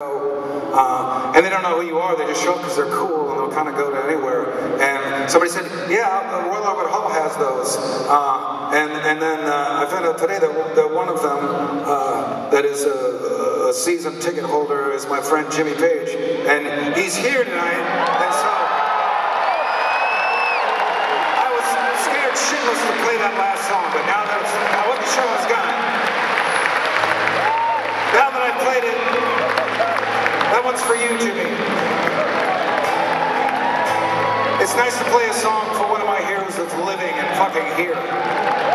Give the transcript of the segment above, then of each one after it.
Uh, and they don't know who you are. They just show up because they're cool and they'll kind of go to anywhere. And somebody said, "Yeah, Royal Albert Hall has those." Uh, and and then uh, I found out today that, that one of them uh, that is a, a season ticket holder is my friend Jimmy Page, and he's here tonight. And so I was scared shitless to play that last song, but now that now what the show is gone. Now that I've played it, that one's for you, Jimmy. It's nice to play a song for one of my heroes that's living and fucking here.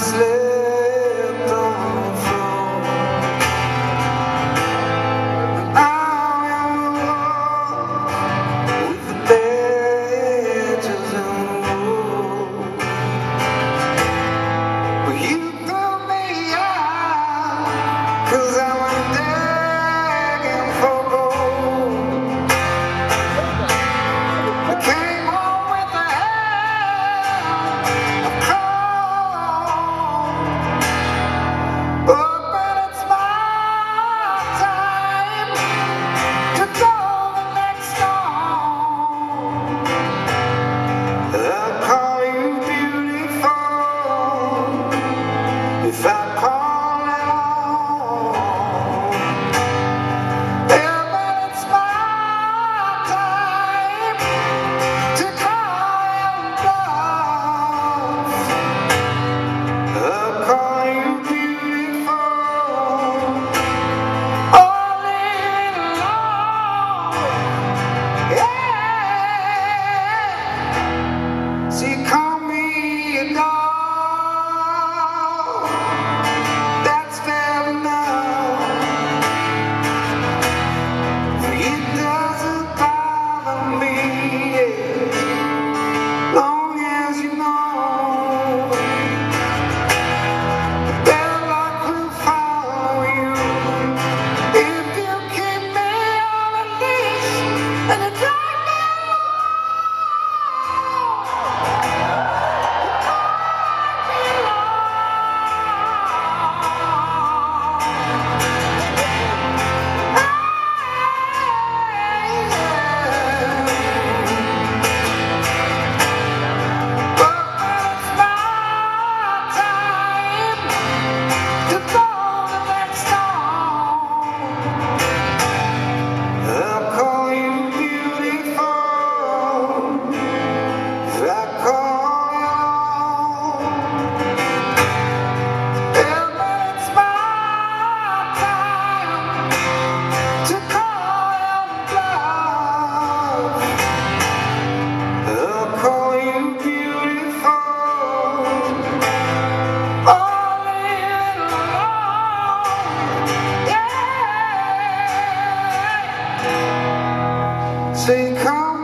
slept. Nazi stay calm